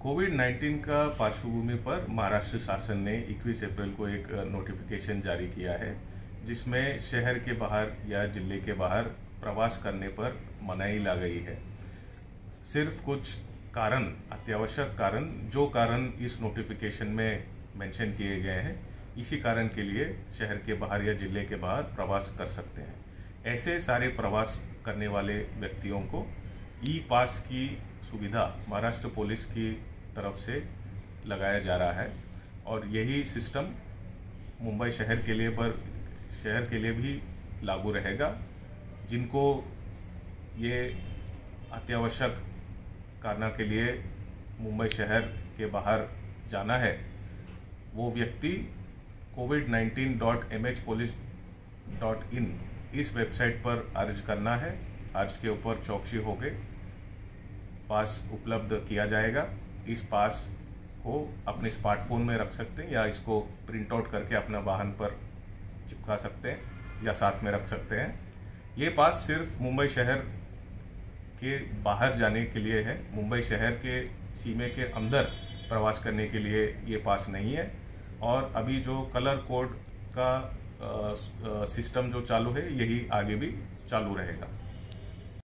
Covid 19 का पार्श्वभूमि पर महाराष्ट्र शासन ने 21 अप्रैल को एक नोटिफिकेशन जारी किया है, जिसमें शहर के बाहर या ज़िले के बाहर प्रवास करने पर मनाही ला गई है। सिर्फ़ कुछ कारण, अत्यावश्यक कारण, जो कारण इस नोटिफिकेशन में मेंशन किए गए हैं, इसी कारण के लिए शहर के बाहर या ज़िले के बाहर प्रवास कर सकते हैं। ऐसे सारे प्रवास करने वाले व्यक्तियों को ई पास की सुविधा महाराष्ट्र पुलिस की तरफ़ से लगाया जा रहा है और यही सिस्टम मुंबई शहर के लिए पर, शहर के लिए भी लागू रहेगा, जिनको ये अत्यावश्यक कारण के लिए मुंबई शहर के बाहर जाना है। वो व्यक्ति Covid nineteen dot M H dot in इस वेबसाइट पर अर्ज़ करना है। अर्ज़ के ऊपर चौकसी हो गए पास उपलब्ध किया जाएगा। इस पास को अपने स्मार्टफ़ोन में रख सकते हैं या इसको प्रिंट आउट करके अपना वाहन पर चिपका सकते हैं या साथ में रख सकते हैं। ये पास सिर्फ़ मुंबई शहर के बाहर जाने के लिए है। मुंबई शहर के सीमे के अंदर प्रवास करने के लिए ये पास नहीं है। और अभी जो कलर कोड का सिस्टम जो चालू है, यही आगे भी चालू रहेगा।